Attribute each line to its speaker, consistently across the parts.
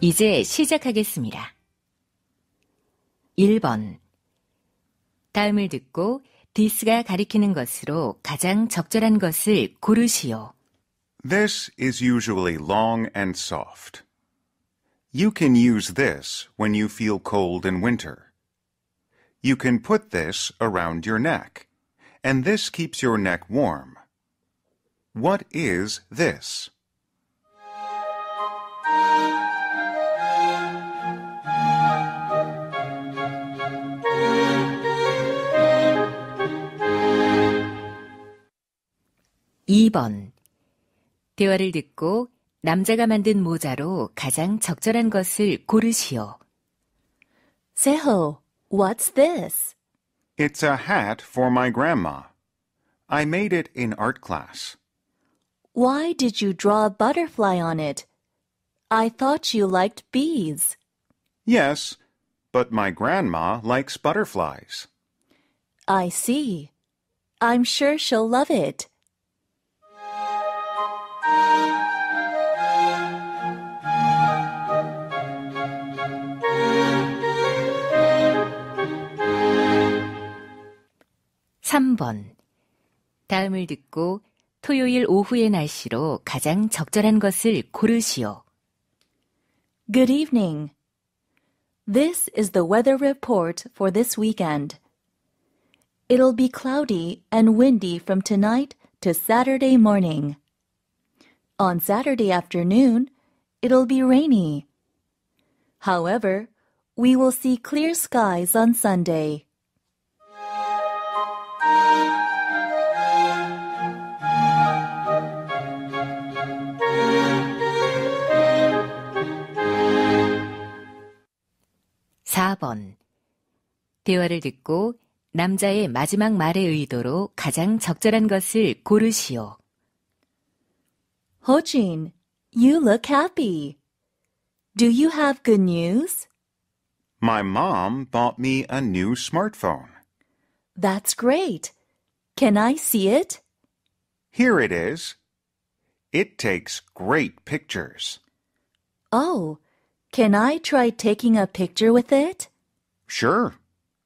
Speaker 1: 이제 시작하겠습니다. 1번. 다음을 듣고 디스가 가리키는 것으로 가장 적절한 것을 고르시오.
Speaker 2: This is usually long and soft. You can use this when you feel cold in winter. You can put this around your neck, and this keeps your neck warm. What is this? 2번. 대화를 듣고 남자가 만든 모자로 가장 적절한 것을 고르시오.
Speaker 3: Seho, what's this?
Speaker 2: It's a hat for my grandma. I made it in art class.
Speaker 3: Why did you draw a butterfly on it? I thought you liked bees.
Speaker 2: Yes, but my grandma likes butterflies.
Speaker 3: I see. I'm sure she'll love it.
Speaker 1: 3번. 다음을 듣고 토요일 오후의 날씨로 가장 적절한 것을 고르시오.
Speaker 3: Good evening. This is the weather report for this weekend. It'll be cloudy and windy from tonight to Saturday morning. On Saturday afternoon, it'll be rainy. However, we will see clear skies on Sunday. 4번. 대화를 듣고 남자의 마지막 말의 의도로 가장 적절한 것을 고르시오. Hojin, you look happy. Do you have good news?
Speaker 2: My mom bought me a new smartphone.
Speaker 3: That's great. Can I see it?
Speaker 2: Here it is. It takes great pictures.
Speaker 3: Oh, can I try taking a picture with it?
Speaker 2: Sure.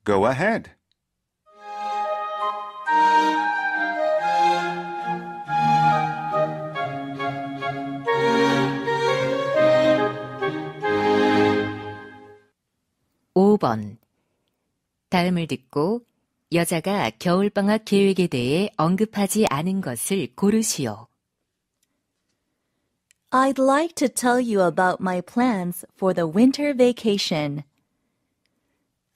Speaker 2: Go ahead.
Speaker 1: (5번) 다음을 듣고 여자가 겨울방학 계획에 대해 언급하지 않은 것을 고르시오.
Speaker 3: I'd like to tell you about my plans for the winter vacation.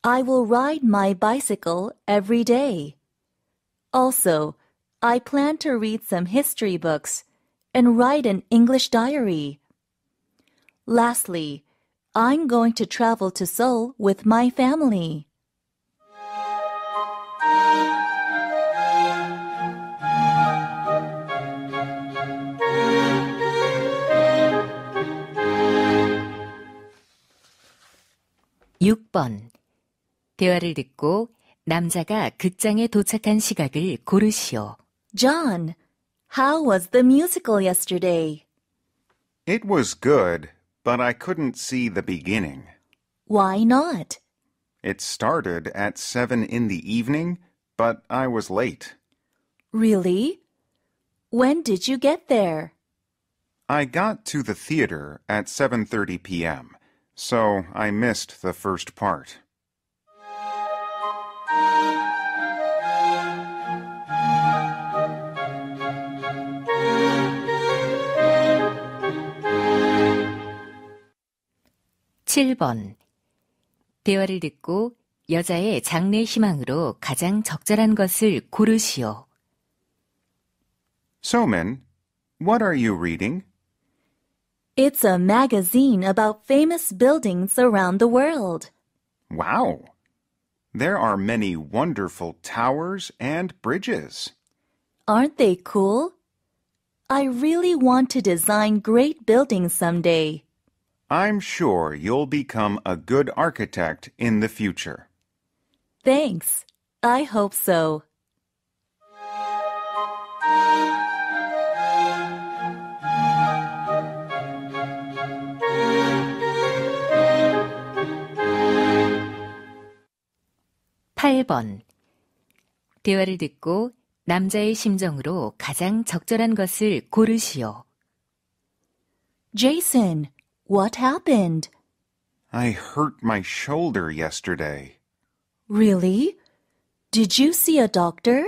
Speaker 3: I will ride my bicycle every day. Also, I plan to read some history books and write an English diary. Lastly, I'm going to travel to Seoul with my family.
Speaker 1: 6번. 대화를 듣고 남자가 극장에 도착한 시각을 고르시오.
Speaker 3: John, how was the musical yesterday?
Speaker 2: It was good, but I couldn't see the beginning.
Speaker 3: Why not?
Speaker 2: It started at 7 in the evening, but I was late.
Speaker 3: Really? When did you get there?
Speaker 2: I got to the theater at 7:30 p.m., so I missed the first part.
Speaker 1: (7번) 대화를 듣고 여자의 장래 희망으로 가장 적절한 것을 고르시오.
Speaker 2: Somin, what are you reading?
Speaker 3: It's a magazine about famous buildings around the world.
Speaker 2: Wow! There are many wonderful towers and bridges.
Speaker 3: Aren't they cool? I really want to design great buildings someday.
Speaker 2: I'm sure you'll become a good architect in the future.
Speaker 3: Thanks. I hope so.
Speaker 1: 대화를 듣고 남자의 심정으로 가장 적절한 것을 고르시오.
Speaker 3: Jason, what happened?
Speaker 2: I hurt my shoulder yesterday.
Speaker 3: Really? Did you see a doctor?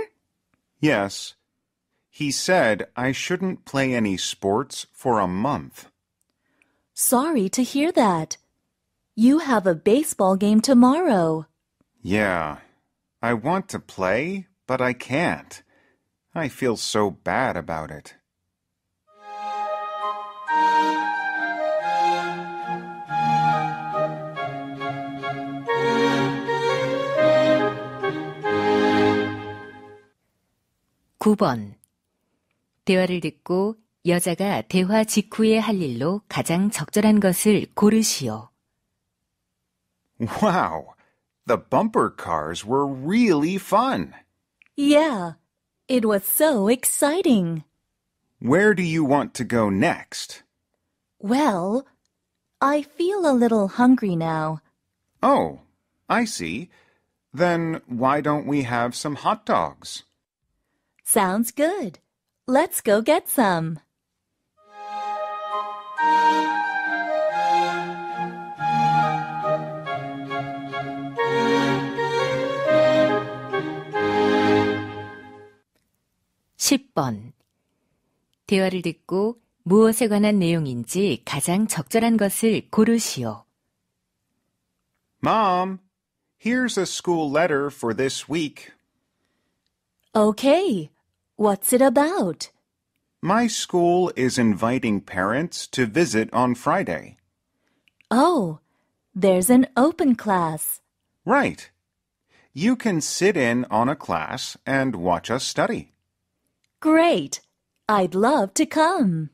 Speaker 2: Yes. He said I shouldn't play any sports for a month.
Speaker 3: Sorry to hear that. You have a baseball game tomorrow.
Speaker 2: Yeah. I want to play, but I can't. I feel so bad about it.
Speaker 1: 구 번 대화를 듣고 여자가 대화 직후에 할 일로 가장 적절한 것을 고르시오.
Speaker 2: Wow. The bumper cars were really fun.
Speaker 3: Yeah, it was so exciting.
Speaker 2: Where do you want to go next?
Speaker 3: Well, I feel a little hungry now.
Speaker 2: Oh, I see. Then why don't we have some hot dogs?
Speaker 3: Sounds good. Let's go get some.
Speaker 1: 십 번 대화를 듣고 무엇에 관한 내용인지 가장 적절한 것을 고르시오.
Speaker 2: Mom, here's a school letter for this week.
Speaker 3: Okay, what's it about?
Speaker 2: My school is inviting parents to visit on Friday.
Speaker 3: Oh, there's an open class.
Speaker 2: Right. You can sit in on a class and watch us study.
Speaker 3: Great. I'd love to come.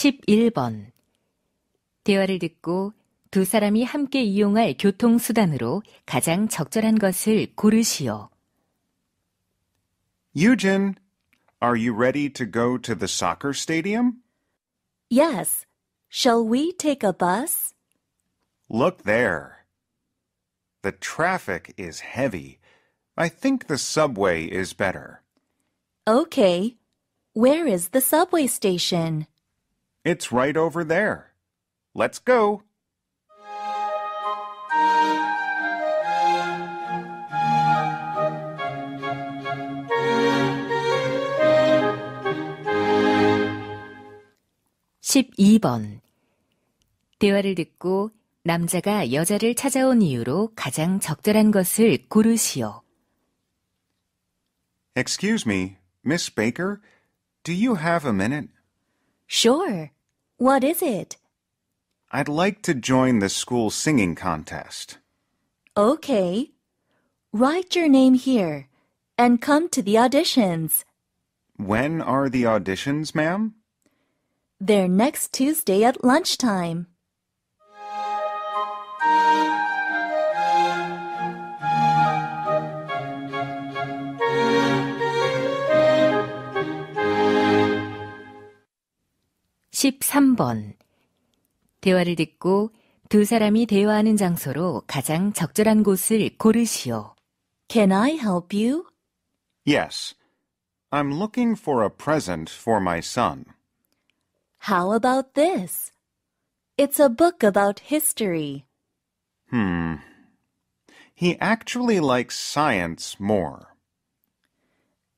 Speaker 1: 십일 번 대화를 듣고 두 사람이 함께 이용할 교통수단으로 가장 적절한 것을 고르시오.
Speaker 2: Eugen, are you ready to go to the soccer stadium?
Speaker 3: Yes. Shall we take a bus?
Speaker 2: Look there. The traffic is heavy. I think the subway is better.
Speaker 3: Okay. Where is the subway station?
Speaker 2: It's right over there. Let's go.
Speaker 1: 십이 번 대화를 듣고 남자가 여자를 찾아온 이유로 가장 적절한 것을 고르시오.
Speaker 2: Excuse me, Miss Baker, do you have a minute?
Speaker 3: Sure. What is it?
Speaker 2: I'd like to join the school singing contest.
Speaker 3: Okay. Write your name here and come to the auditions.
Speaker 2: When are the auditions, ma'am?
Speaker 3: They're next Tuesday at lunchtime.
Speaker 1: 십삼 번 대화를 듣고 두 사람이 대화하는 장소로 가장 적절한 곳을 고르시오.
Speaker 3: Can I help you?
Speaker 2: Yes. I'm looking for a present for my son.
Speaker 3: How about this? It's a book about history.
Speaker 2: Hmm. He actually likes science more.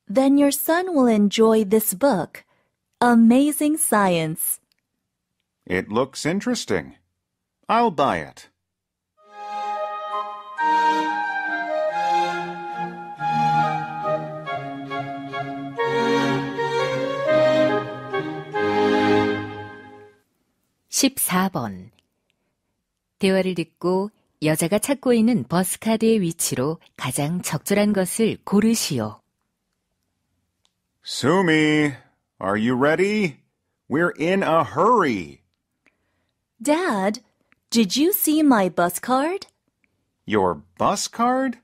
Speaker 3: Then your son will enjoy this book. Amazing Science.
Speaker 2: It looks interesting. I'll buy it.
Speaker 1: 십사 번 대화를 듣고 여자가 찾고 있는 버스카드의 위치로 가장 적절한 것을 고르시오.
Speaker 2: Sumi, are you ready? We're in a hurry.
Speaker 3: Dad, did you see my bus card?
Speaker 2: Your bus card?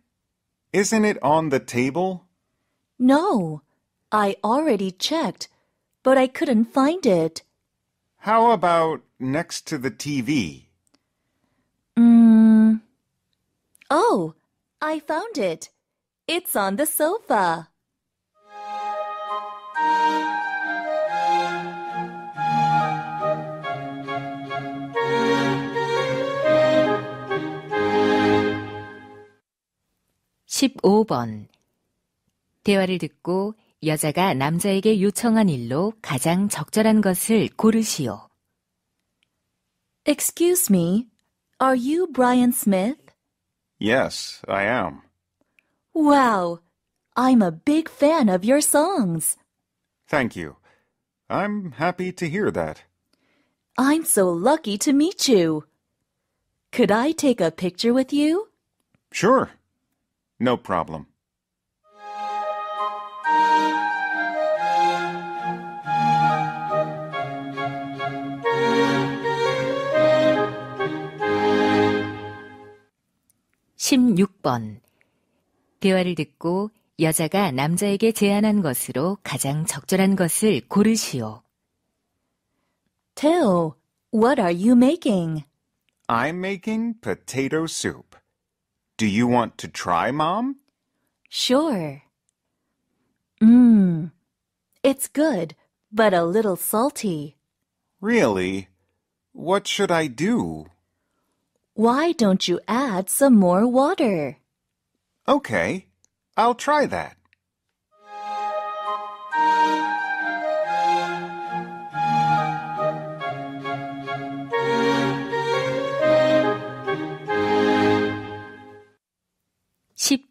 Speaker 2: Isn't it on the table?
Speaker 3: No. I already checked, but I couldn't find it.
Speaker 2: How about next to the TV?
Speaker 3: Mm. Oh, I found it. It's on the sofa.
Speaker 1: 십오 번 대화를 듣고 여자가 남자에게 요청한 일로 가장 적절한 것을 고르시오.
Speaker 3: Excuse me, are you Brian Smith?
Speaker 2: Yes, I am.
Speaker 3: Wow, I'm a big fan of your songs.
Speaker 2: Thank you. I'm happy to hear that.
Speaker 3: I'm so lucky to meet you. Could I take a picture with you?
Speaker 2: Sure. No problem.
Speaker 1: 십육 번 대화를 듣고 여자가 남자에게 제안한 것으로 가장 적절한 것을 고르시오.
Speaker 3: Till, what are you making?
Speaker 2: I'm making potato soup. Do you want to try, Mom?
Speaker 3: Sure. Mmm, it's good, but a little salty.
Speaker 2: Really? What should I do?
Speaker 3: Why don't you add some more water?
Speaker 2: Okay, I'll try that.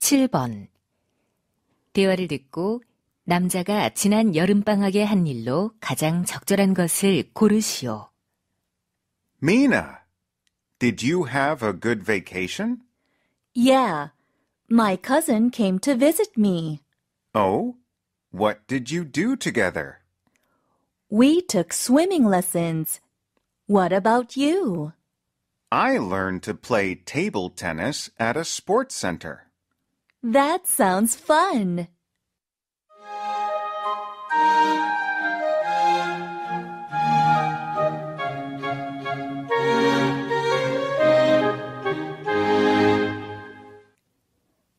Speaker 1: 십칠 번 대화를 듣고 남자가 지난 여름방학에 한 일로 가장 적절한 것을 고르시오.
Speaker 2: Mina, did you have a good vacation?
Speaker 3: Yeah, my cousin came to visit me.
Speaker 2: Oh? What did you do together?
Speaker 3: We took swimming lessons. What about you?
Speaker 2: I learned to play table tennis at a sports center.
Speaker 3: That sounds fun.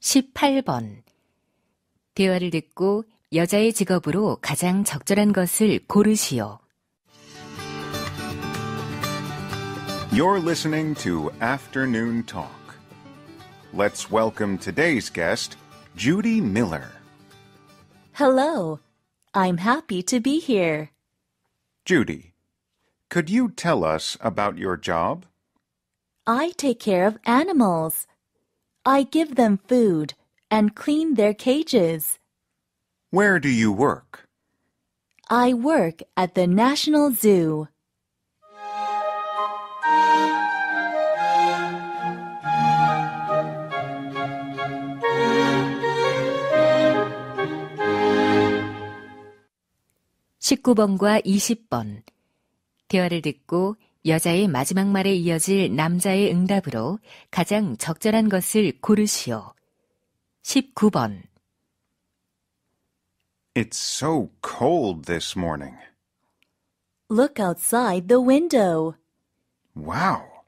Speaker 1: 십팔 번 대화를 듣고 여자의 직업으로 가장 적절한 것을 고르시오.
Speaker 2: You're listening to Afternoon Talk. Let's welcome today's guest, Judy Miller.
Speaker 3: Hello. I'm happy to be here.
Speaker 2: Judy, could you tell us about your job?
Speaker 3: I take care of animals. I give them food and clean their cages.
Speaker 2: Where do you work?
Speaker 3: I work at the National Zoo.
Speaker 1: 십구 번과 이십 번 대화를 듣고 여자의 마지막 말에 이어질 남자의 응답으로 가장 적절한 것을 고르시오. 십구 번
Speaker 2: It's so cold this morning.
Speaker 3: Look outside the window.
Speaker 2: Wow.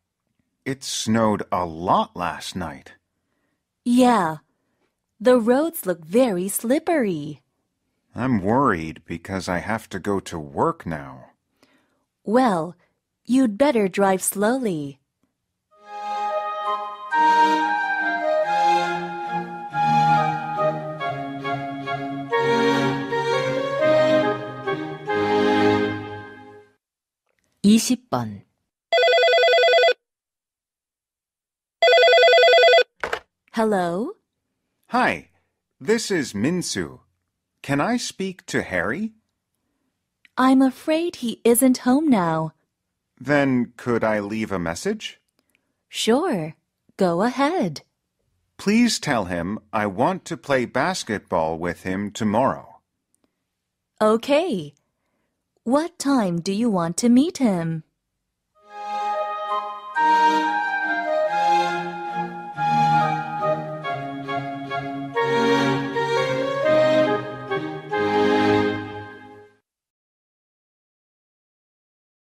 Speaker 2: It snowed a lot last night.
Speaker 3: Yeah. The roads look very slippery.
Speaker 2: I'm worried because I have to go to work now.
Speaker 3: Well, you'd better drive slowly. Hello?
Speaker 2: Hi, this is Minsu. Can I speak to Harry?
Speaker 3: I'm afraid he isn't home now.
Speaker 2: Then could I leave a message?
Speaker 3: Sure. Go ahead.
Speaker 2: Please tell him I want to play basketball with him tomorrow.
Speaker 3: Okay. What time do you want to meet him?